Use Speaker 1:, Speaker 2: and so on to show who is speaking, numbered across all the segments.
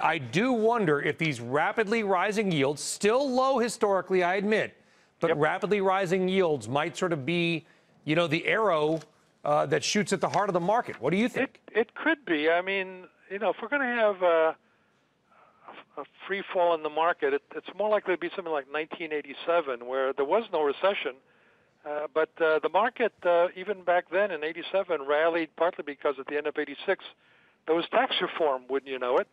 Speaker 1: I do wonder if these rapidly rising yields, still low historically, I admit, but yep. rapidly rising yields might sort of be, you know, the arrow uh, that shoots at the heart of the market. What do you think?
Speaker 2: It, it could be. I mean, you know, if we're going to have a, a free fall in the market, it, it's more likely to be something like 1987, where there was no recession. Uh, but uh, the market, uh, even back then in 87, rallied partly because at the end of 86, there was tax reform, wouldn't you know it?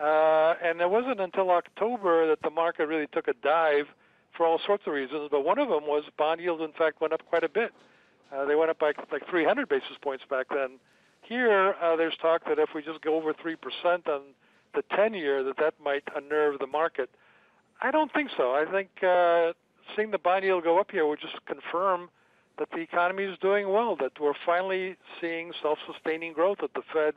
Speaker 2: Uh, and it wasn't until October that the market really took a dive for all sorts of reasons. But one of them was bond yields, in fact, went up quite a bit. Uh, they went up by like 300 basis points back then. Here, uh, there's talk that if we just go over 3% on the 10 year, that that might unnerve the market. I don't think so. I think uh, seeing the bond yield go up here would just confirm that the economy is doing well, that we're finally seeing self sustaining growth, that the Fed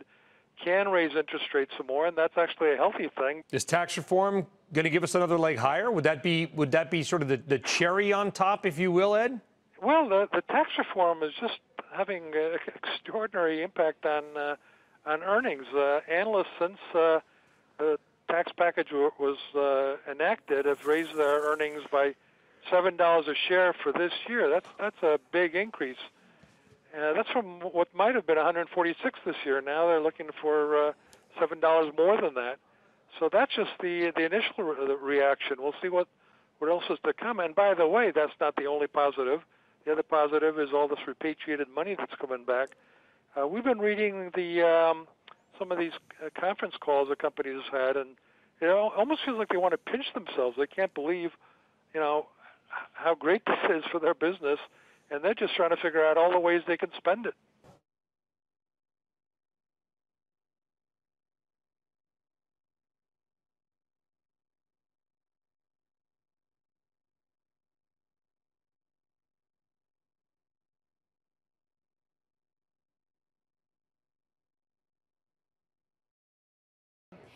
Speaker 2: can raise interest rates some more, and that's actually a healthy thing.
Speaker 1: Is tax reform going to give us another leg higher? Would that be would that be sort of the, the cherry on top, if you will, Ed?
Speaker 2: Well, the, the tax reform is just having an extraordinary impact on uh, on earnings. Uh, analysts, since uh, the tax package was uh, enacted, have raised their earnings by seven dollars a share for this year. That's that's a big increase. Uh, that's from what might have been 146 this year. Now they're looking for uh, seven dollars more than that. So that's just the the initial re- reaction. We'll see what what else is to come. And by the way, that's not the only positive. The other positive is all this repatriated money that's coming back. Uh, we've been reading the um, some of these uh, conference calls the companies had, and it almost feels like they want to pinch themselves. They can't believe, you know, how great this is for their business and they're just trying to figure out all the ways they can spend it.